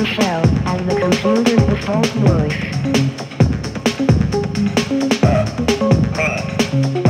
Michelle as the computer's default voice. Uh,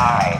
I.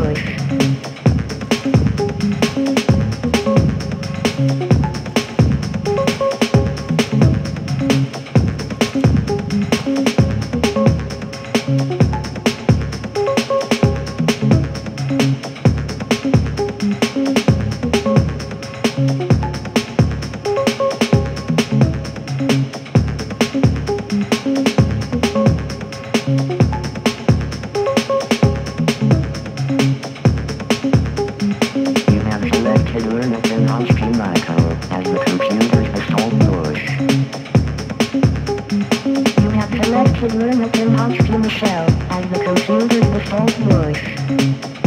left the room at the March to Michelle, and the computer default voice.